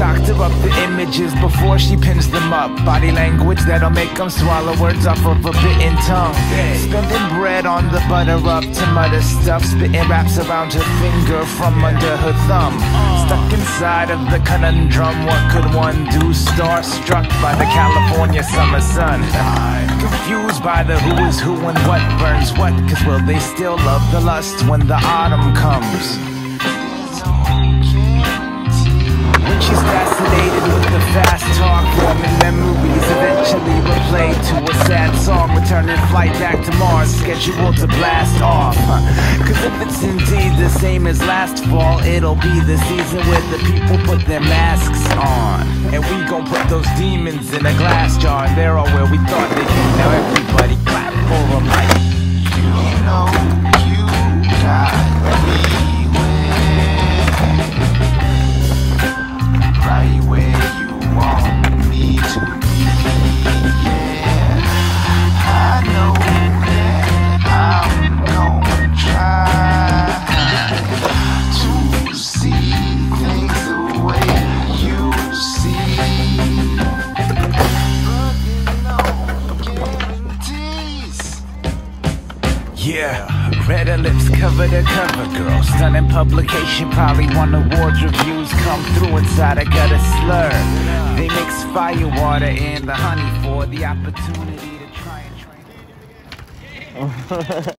up the images before she pins them up. Body language that'll make them swallow words off of a bitten tongue. Spending bread on the butter up to mother stuff. Spitting raps around her finger from under her thumb. Stuck inside of the conundrum, what could one do? Starstruck by the California summer sun. Confused by the who is who and what burns what. Cause will they still love the lust when the autumn comes? Scheduled to blast off. Cause if it's indeed the same as last fall, it'll be the season where the people put their masks on. And we gon' put those demons in a glass jar, and they're all where we thought they'd be. Now everybody clap for them like. Yeah, red lips cover to cover, girl. Stunning publication, probably won awards. Reviews come through inside. I got a slur. They mix fire water and the honey for the opportunity to try and train.